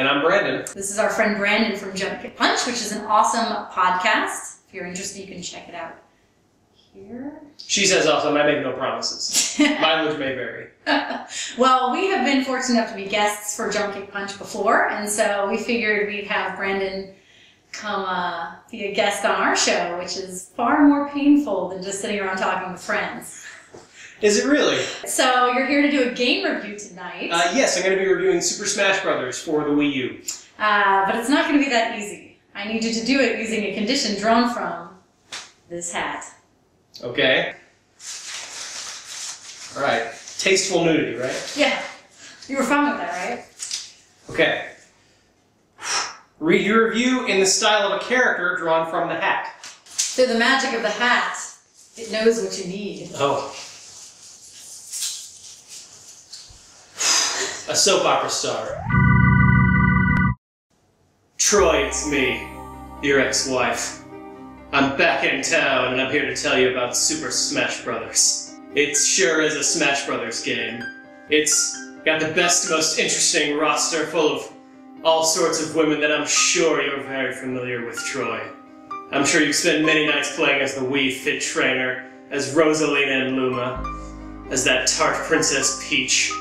And I'm Brandon. This is our friend Brandon from Jump Kick Punch, which is an awesome podcast. If you're interested, you can check it out here. She says awesome, I make no promises. Mileage may vary. well, we have been fortunate enough to be guests for Jump Kick Punch before, and so we figured we'd have Brandon come uh, be a guest on our show, which is far more painful than just sitting around talking with friends. Is it really? So you're here to do a game review tonight, Uh, yes, I'm going to be reviewing Super Smash Bros. for the Wii U. uh, but it's not going to be that easy. I need you to do it using a condition drawn from this hat. Okay. All right. Tasteful nudity, right? Yeah, you were fine with that, right? Okay. Read your review in the style of a character drawn from the hat. Through the magic of the hat, it knows what you need. Oh. A soap opera star. Troy, it's me, your ex-wife. I'm back in town and I'm here to tell you about Super Smash Brothers. It sure is a Smash Brothers game. It's got the best, most interesting roster full of all sorts of women that I'm sure you're very familiar with, Troy. I'm sure you've spent many nights playing as the Wii Fit Trainer, as Rosalina and Luma, as that tart Princess Peach.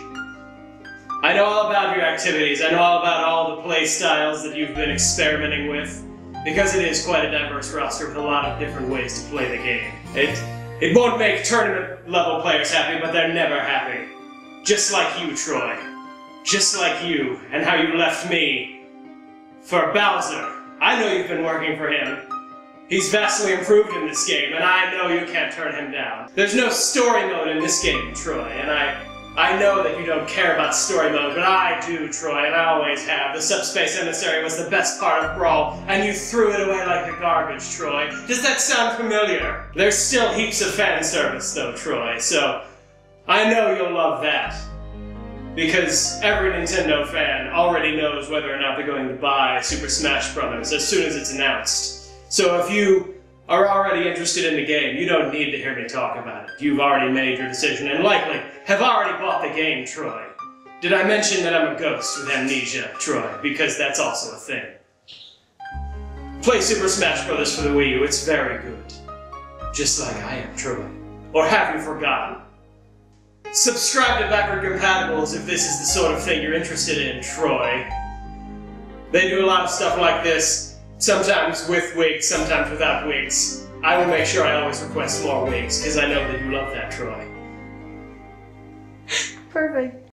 I know all about your activities, I know all about all the play styles that you've been experimenting with, because it is quite a diverse roster with a lot of different ways to play the game. It, it won't make tournament level players happy, but they're never happy. Just like you, Troy. Just like you, and how you left me for Bowser. I know you've been working for him. He's vastly improved in this game, and I know you can't turn him down. There's no story mode in this game, Troy, and I I know that you don't care about story mode, but I do, Troy, and I always have. The subspace emissary was the best part of Brawl, and you threw it away like the garbage, Troy. Does that sound familiar? There's still heaps of fan service, though, Troy, so I know you'll love that. Because every Nintendo fan already knows whether or not they're going to buy Super Smash Bros. as soon as it's announced. So if you are already interested in the game, you don't need to hear me talk about it. You've already made your decision and likely have already bought the game, Troy. Did I mention that I'm a ghost with amnesia, Troy? Because that's also a thing. Play Super Smash Bros. for the Wii U, it's very good. Just like I am, Troy. Or have you forgotten? Subscribe to Backward Compatibles if this is the sort of thing you're interested in, Troy. They do a lot of stuff like this, sometimes with wigs, sometimes without wigs. I will make sure I always request more wigs, because I know that you love that, Troy. Perfect.